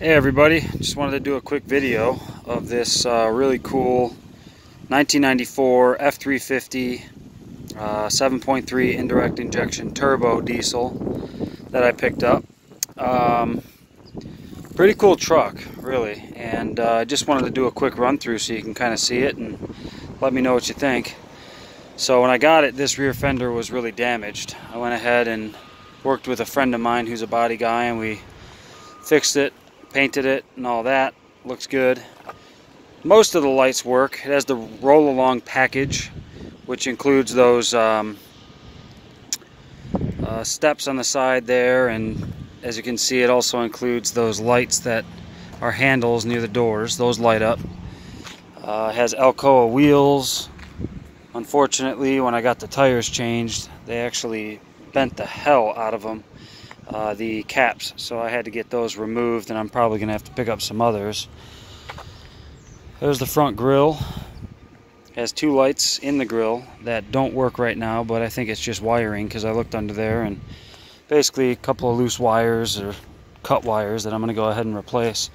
Hey everybody, just wanted to do a quick video of this uh, really cool 1994 F350 uh, 7.3 indirect injection turbo diesel that I picked up. Um, pretty cool truck, really, and I uh, just wanted to do a quick run through so you can kind of see it and let me know what you think. So when I got it, this rear fender was really damaged. I went ahead and worked with a friend of mine who's a body guy and we fixed it painted it and all that. Looks good. Most of the lights work. It has the roll along package which includes those um, uh, steps on the side there. And as you can see it also includes those lights that are handles near the doors. Those light up. Uh, has Alcoa wheels. Unfortunately when I got the tires changed they actually bent the hell out of them uh, the caps. So I had to get those removed and I'm probably gonna have to pick up some others. There's the front grill. Has two lights in the grill that don't work right now but I think it's just wiring because I looked under there and basically a couple of loose wires or cut wires that I'm gonna go ahead and replace.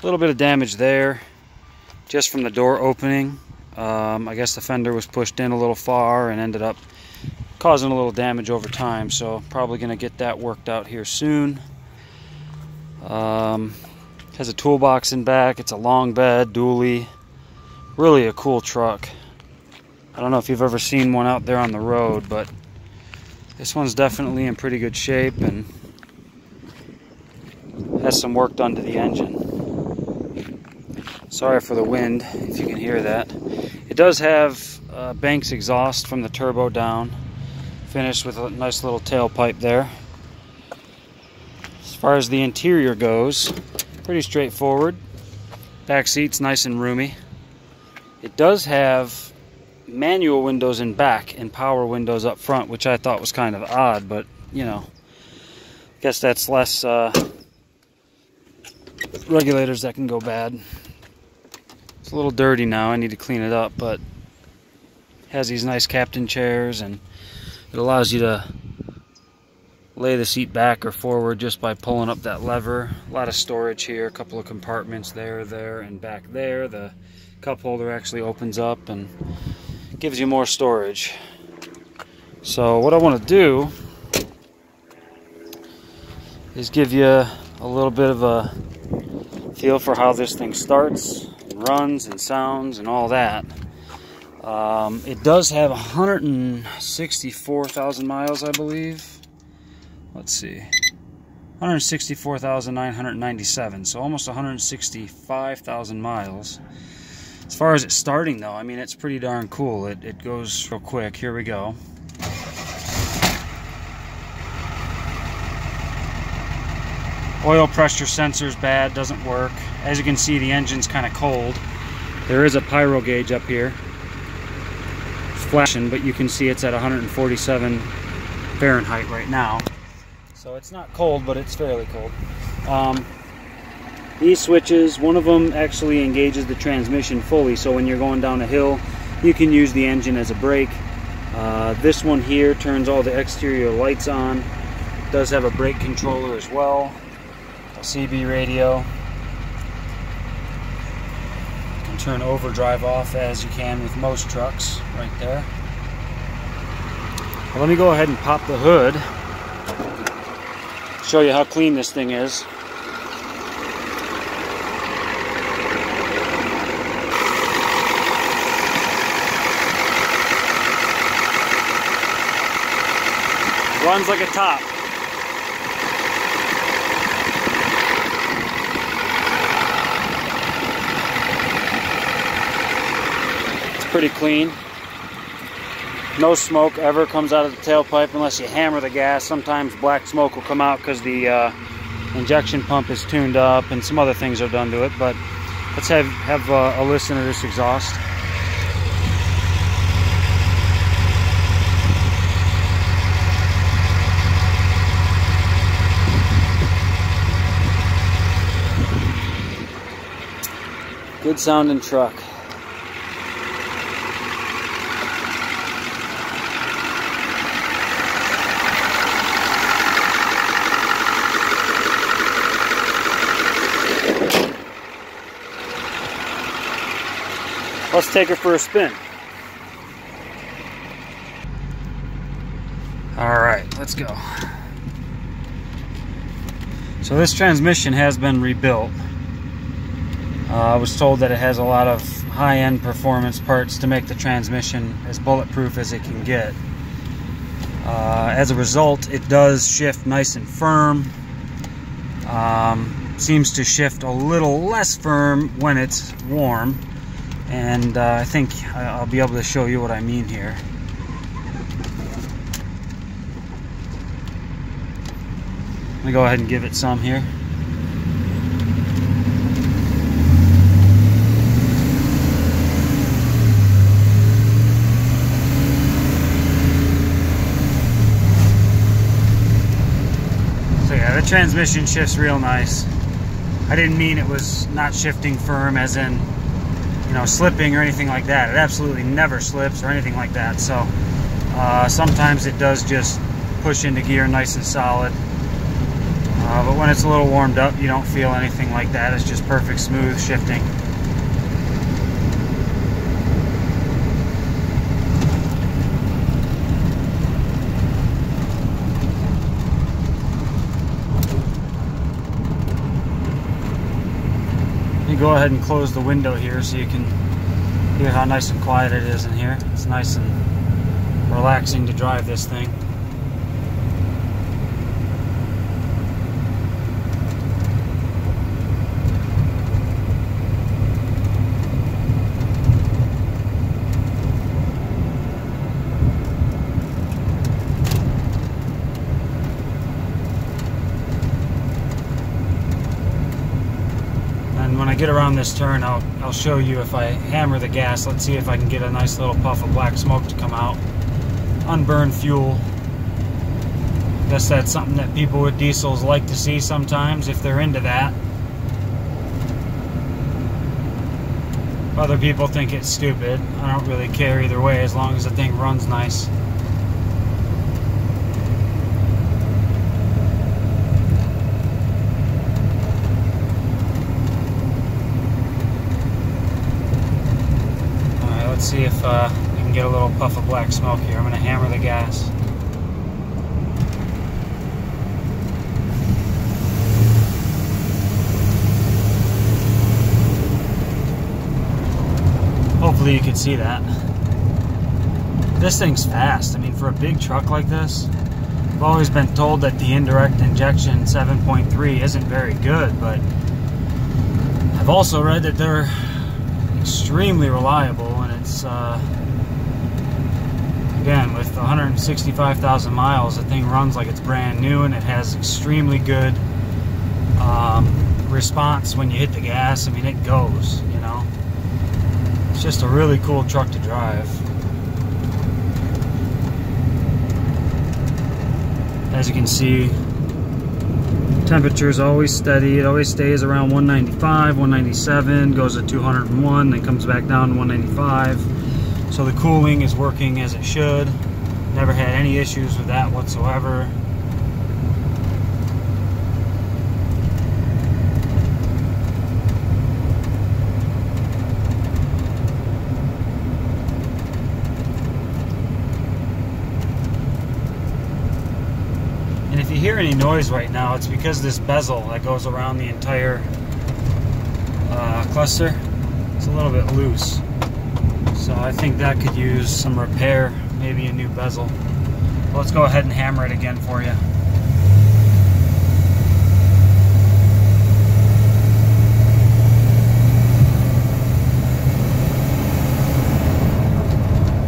A little bit of damage there just from the door opening. Um, I guess the fender was pushed in a little far and ended up causing a little damage over time so probably gonna get that worked out here soon. Um, has a toolbox in back it's a long bed dually. Really a cool truck. I don't know if you've ever seen one out there on the road but this one's definitely in pretty good shape and has some work done to the engine. Sorry for the wind if you can hear that. It does have uh, Banks exhaust from the turbo down finished with a nice little tailpipe there. As far as the interior goes, pretty straightforward. Back seat's nice and roomy. It does have manual windows in back and power windows up front, which I thought was kind of odd, but you know, I guess that's less uh, regulators that can go bad. It's a little dirty now, I need to clean it up, but has these nice captain chairs and it allows you to lay the seat back or forward just by pulling up that lever. A lot of storage here, a couple of compartments there, there, and back there. The cup holder actually opens up and gives you more storage. So what I want to do is give you a little bit of a feel for how this thing starts and runs and sounds and all that. Um, it does have 164,000 miles, I believe. Let's see. 164,997, so almost 165,000 miles. As far as it starting though, I mean, it's pretty darn cool. It, it goes real quick. Here we go. Oil pressure sensor's bad, doesn't work. As you can see, the engine's kind of cold. There is a pyro gauge up here flashing, but you can see it's at 147 Fahrenheit right now. So it's not cold, but it's fairly cold. Um, these switches, one of them actually engages the transmission fully, so when you're going down a hill, you can use the engine as a brake. Uh, this one here turns all the exterior lights on. It does have a brake controller as well, a CB radio, turn overdrive off as you can with most trucks right there. Well, let me go ahead and pop the hood. Show you how clean this thing is. Runs like a top. Pretty clean. No smoke ever comes out of the tailpipe unless you hammer the gas. Sometimes black smoke will come out because the uh, injection pump is tuned up and some other things are done to it. But let's have, have uh, a listen to this exhaust. Good sounding truck. Let's take her for a spin. All right, let's go. So this transmission has been rebuilt. Uh, I was told that it has a lot of high-end performance parts to make the transmission as bulletproof as it can get. Uh, as a result, it does shift nice and firm. Um, seems to shift a little less firm when it's warm. And uh, I think I'll be able to show you what I mean here. Let me go ahead and give it some here. So yeah, the transmission shifts real nice. I didn't mean it was not shifting firm as in, you know, slipping or anything like that. It absolutely never slips or anything like that. So uh, sometimes it does just push into gear nice and solid. Uh, but when it's a little warmed up, you don't feel anything like that. It's just perfect smooth shifting. Go ahead and close the window here so you can hear how nice and quiet it is in here. It's nice and relaxing to drive this thing. when I get around this turn, I'll, I'll show you if I hammer the gas. Let's see if I can get a nice little puff of black smoke to come out. Unburned fuel. Guess that's something that people with diesels like to see sometimes if they're into that. Other people think it's stupid. I don't really care either way as long as the thing runs nice. let's see if uh, we can get a little puff of black smoke here. I'm going to hammer the gas. Hopefully you can see that. This thing's fast. I mean, for a big truck like this, I've always been told that the indirect injection 7.3 isn't very good, but I've also read that they're extremely reliable it's uh, again with 165,000 miles the thing runs like it's brand new and it has extremely good um, response when you hit the gas. I mean it goes you know? It's just a really cool truck to drive. As you can see temperature is always steady. It always stays around 195 197 goes to 201 then comes back down to 195 so the cooling is working as it should. Never had any issues with that whatsoever if you hear any noise right now, it's because this bezel that goes around the entire uh, cluster is a little bit loose. So I think that could use some repair, maybe a new bezel. let's go ahead and hammer it again for you.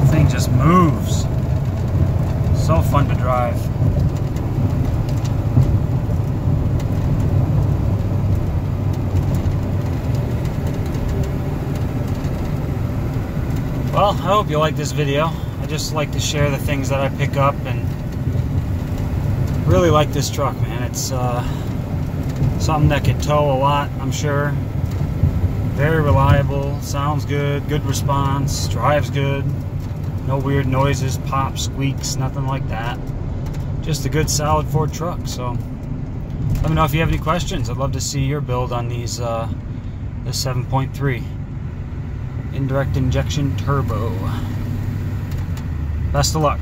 The thing just moves. So fun to drive. Well, I hope you like this video. I just like to share the things that I pick up and really like this truck, man. It's uh, something that could tow a lot, I'm sure. Very reliable, sounds good, good response, drives good. No weird noises, pops, squeaks, nothing like that. Just a good solid Ford truck, so let me know if you have any questions. I'd love to see your build on these uh, this 7.3. indirect injection turbo. Best of luck.